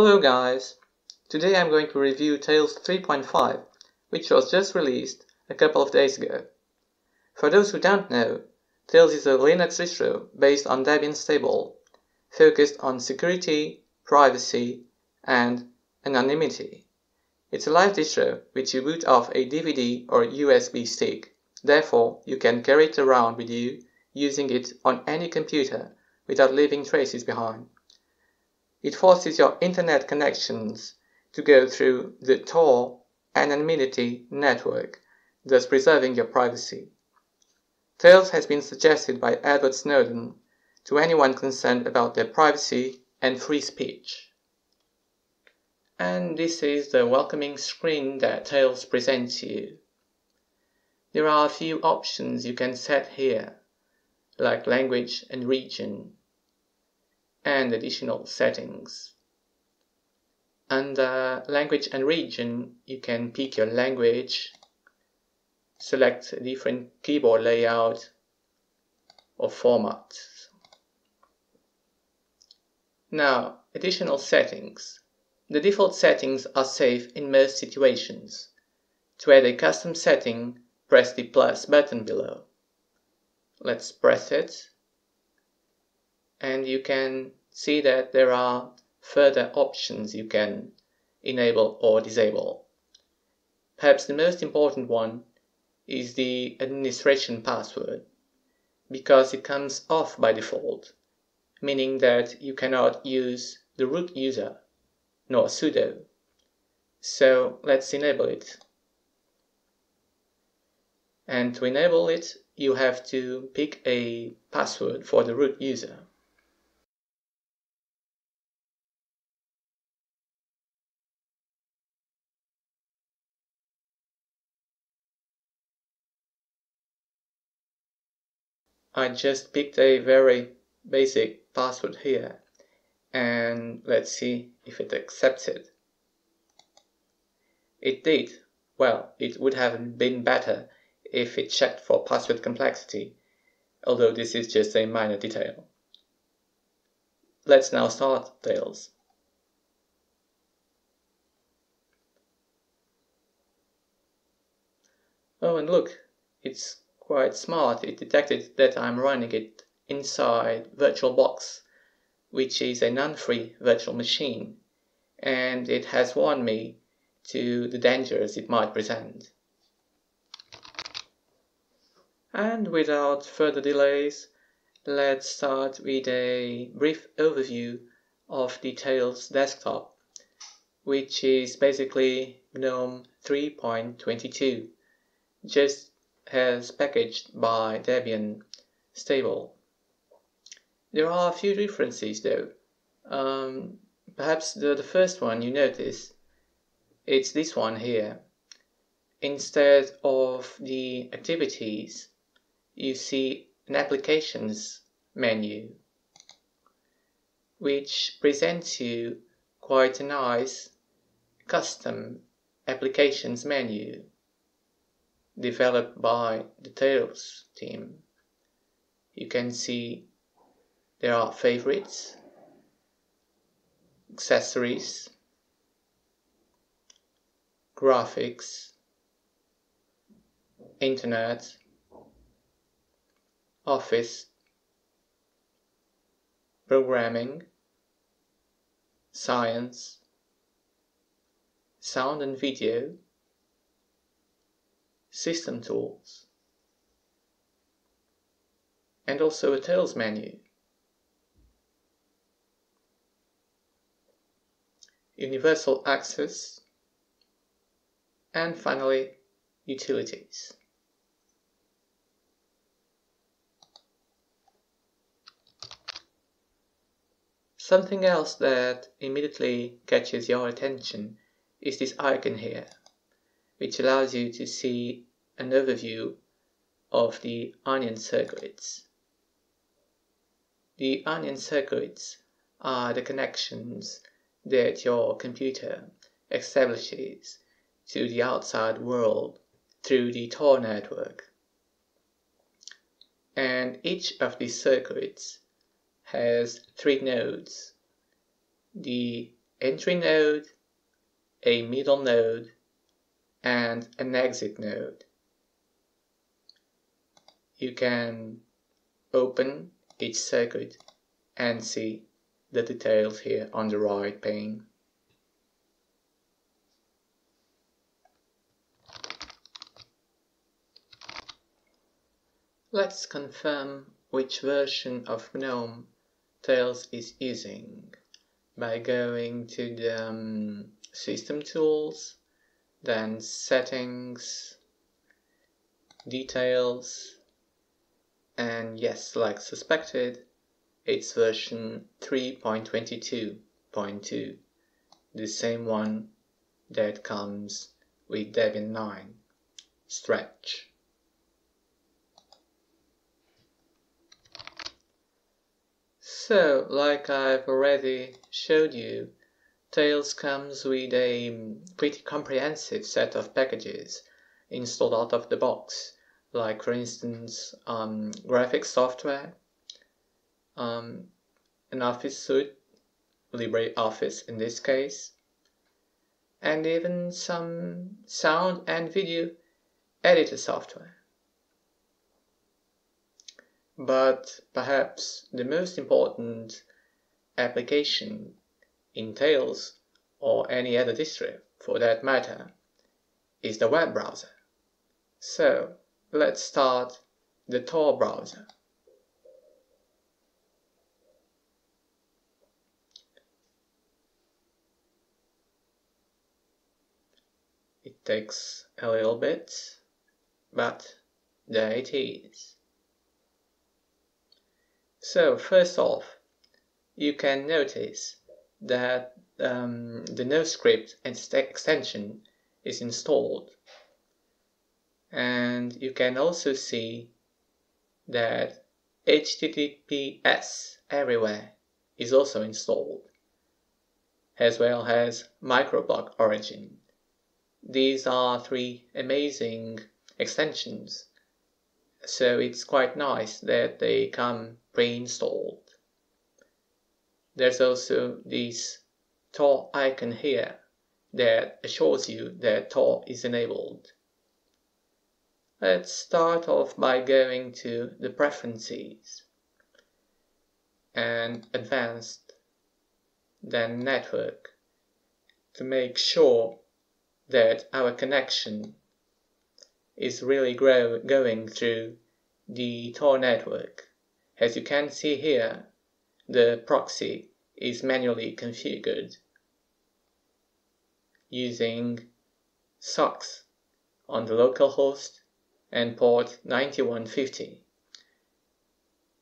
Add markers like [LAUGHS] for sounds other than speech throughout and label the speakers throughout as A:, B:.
A: Hello guys! Today I'm going to review Tails 3.5, which was just released a couple of days ago. For those who don't know, Tails is a Linux distro based on Debian Stable, focused on security, privacy, and anonymity. It's a live distro which you boot off a DVD or USB stick, therefore you can carry it around with you using it on any computer without leaving traces behind. It forces your internet connections to go through the Tor anonymity network, thus preserving your privacy. Tails has been suggested by Edward Snowden to anyone concerned about their privacy and free speech. And this is the welcoming screen that Tails presents you. There are a few options you can set here, like language and region, and additional settings. Under language and region, you can pick your language, select different keyboard layout or format. Now, additional settings. The default settings are safe in most situations. To add a custom setting, press the plus button below. Let's press it. And you can see that there are further options you can enable or disable. Perhaps the most important one is the administration password, because it comes off by default, meaning that you cannot use the root user, nor sudo. So let's enable it. And to enable it, you have to pick a password for the root user. I just picked a very basic password here and let's see if it accepts it. It did. Well, it would have been better if it checked for password complexity, although this is just a minor detail. Let's now start Tails. Oh, and look, it's quite smart. It detected that I'm running it inside VirtualBox, which is a non-free virtual machine, and it has warned me to the dangers it might present. And without further delays, let's start with a brief overview of the Tails desktop, which is basically GNOME 3.22, just as packaged by Debian Stable. There are a few differences though. Um, perhaps the, the first one you notice, it's this one here. Instead of the activities, you see an applications menu, which presents you quite a nice custom applications menu developed by the Tails team. You can see there are favorites, accessories, graphics, internet, office, programming, science, sound and video, system tools, and also a Tails menu. Universal access, and finally utilities. Something else that immediately catches your attention is this icon here, which allows you to see an overview of the onion circuits. The onion circuits are the connections that your computer establishes to the outside world through the Tor network. And each of these circuits has three nodes. The entry node, a middle node, and an exit node. You can open each circuit and see the details here on the right pane. Let's confirm which version of GNOME Tails is using by going to the um, System Tools, then Settings, Details, and yes, like suspected, it's version 3.22.2, the same one that comes with Debian 9, Stretch. So, like I've already showed you, Tails comes with a pretty comprehensive set of packages installed out of the box, like for instance um, graphics software, um, an Office suite, LibreOffice in this case, and even some sound and video editor software. But perhaps the most important application in Tails, or any other distro for that matter, is the web browser. So let's start the Tor browser. It takes a little bit, but there it is. So first off, you can notice that um, the NoScript extension is installed. And you can also see that HTTPS everywhere is also installed, as well as uBlock Origin. These are three amazing extensions, so it's quite nice that they come pre-installed. There's also this Tor icon here that assures you that Tor is enabled. Let's start off by going to the preferences and advanced, then network to make sure that our connection is really going through the Tor network. As you can see here, the proxy is manually configured using socks on the local host and port 9150.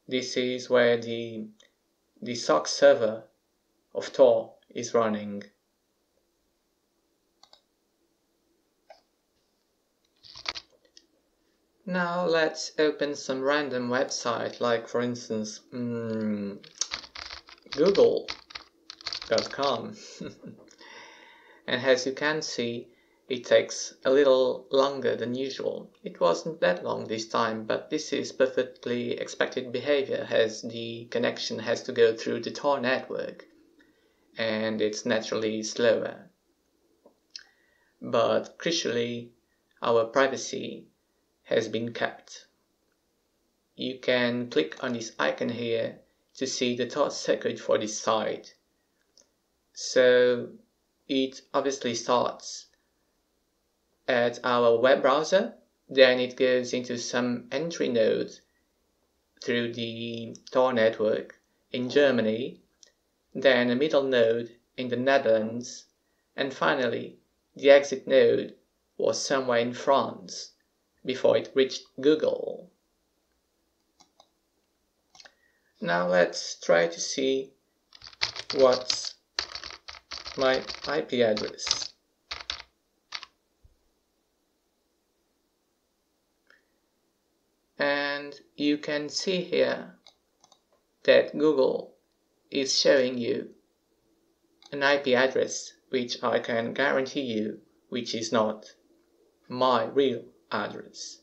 A: This is where the, the SOCKS server of Tor is running. Now let's open some random website like for instance mm, google.com [LAUGHS] and as you can see it takes a little longer than usual. It wasn't that long this time but this is perfectly expected behavior as the connection has to go through the Tor network and it's naturally slower. But crucially our privacy has been kept. You can click on this icon here to see the Tor circuit for this site. So it obviously starts at our web browser, then it goes into some entry node through the Tor network in Germany, then a middle node in the Netherlands, and finally the exit node was somewhere in France before it reached Google. Now let's try to see what's my IP address. And you can see here that Google is showing you an IP address which I can guarantee you which is not my real address.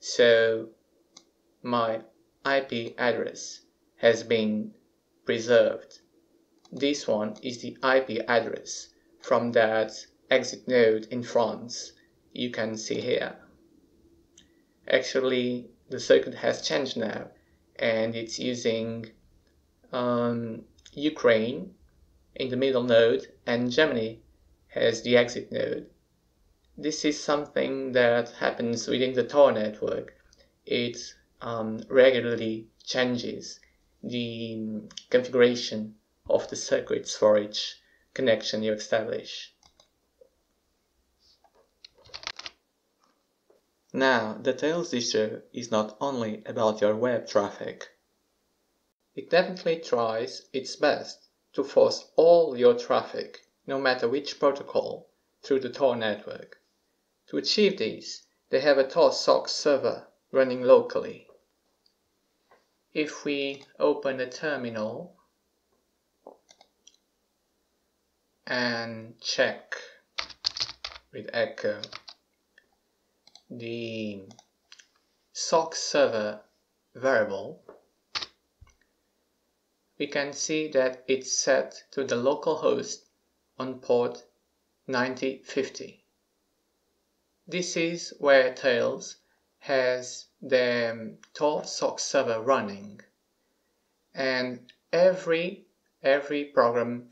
A: So my IP address has been preserved this one is the IP address from that exit node in France you can see here. Actually, the circuit has changed now and it's using um, Ukraine in the middle node and Germany has the exit node. This is something that happens within the Tor network. It um, regularly changes the configuration of the circuits for each connection you establish. Now, the Tails distro is not only about your web traffic. It definitely tries its best to force all your traffic, no matter which protocol, through the Tor network. To achieve this, they have a Tor SOCKS server running locally. If we open a terminal and check with echo the SOCKS server variable, we can see that it's set to the local host on port 9050. This is where Tails has the Tor SOCKS server running and every every program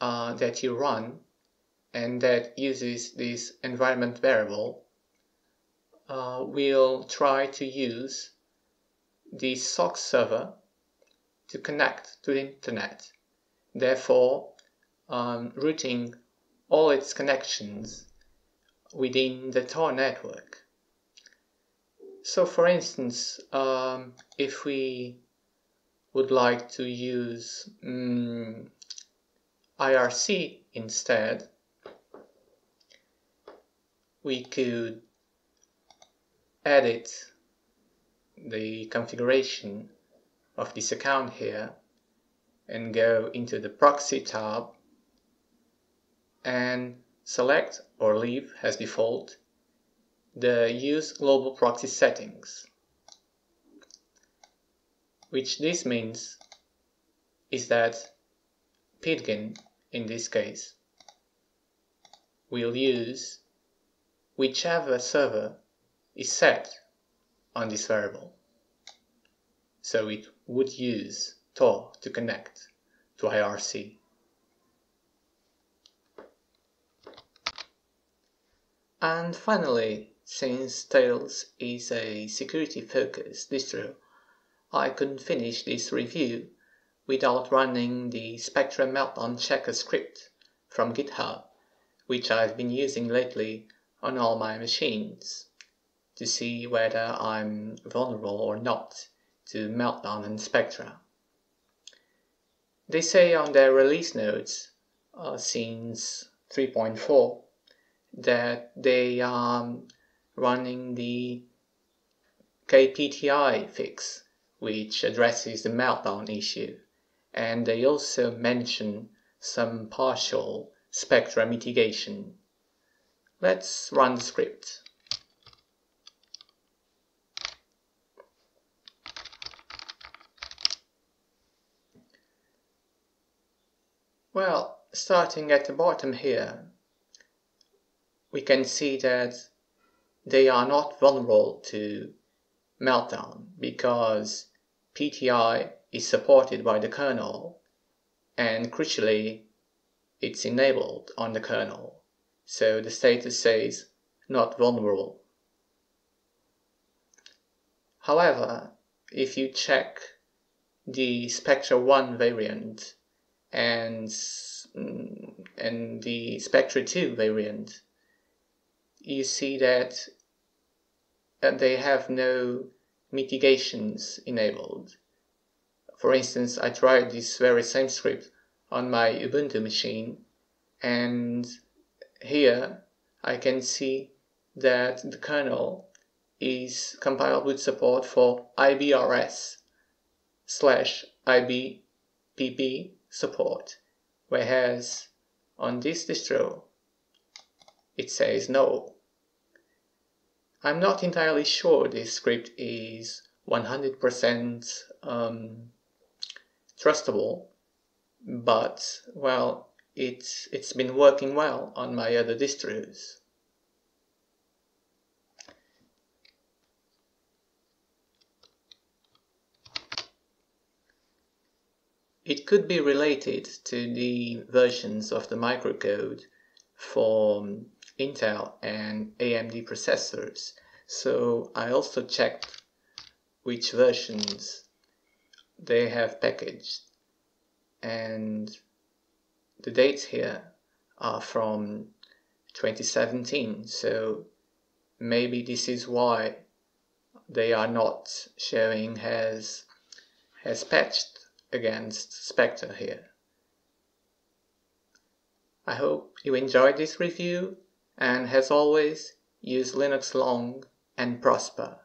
A: uh, that you run and that uses this environment variable uh, will try to use the SOCKS server to connect to the internet, therefore um, routing all its connections within the Tor network. So for instance, um, if we would like to use um, IRC instead, we could edit the configuration of this account here and go into the proxy tab and select or leave as default the use global proxy settings which this means is that Pidgin in this case will use whichever server is set on this variable. So it would use Tor to connect to IRC. And finally, since Tails is a security-focused distro, I couldn't finish this review without running the Spectre Meltdown Checker script from GitHub, which I've been using lately on all my machines to see whether I'm vulnerable or not to Meltdown and Spectre. They say on their release notes uh, since 3.4 that they are running the KPTI fix which addresses the meltdown issue and they also mention some partial Spectre mitigation. Let's run the script. Well, starting at the bottom here, we can see that they are not vulnerable to meltdown because PTI is supported by the kernel and crucially it's enabled on the kernel so the status says not vulnerable. However, if you check the Spectre 1 variant and mm, and the Spectre 2 variant you see that they have no mitigations enabled. For instance, I tried this very same script on my Ubuntu machine and here I can see that the kernel is compiled with support for IBRS slash IBPB support, whereas on this distro it says no. I'm not entirely sure this script is 100% um, trustable, but well, it's, it's been working well on my other distros. It could be related to the versions of the microcode for Intel and AMD processors. So I also checked which versions they have packaged and the dates here are from 2017 so maybe this is why they are not showing as as patched against Spectre here. I hope you enjoyed this review and as always use Linux long and prosper.